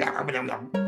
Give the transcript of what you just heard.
Zombies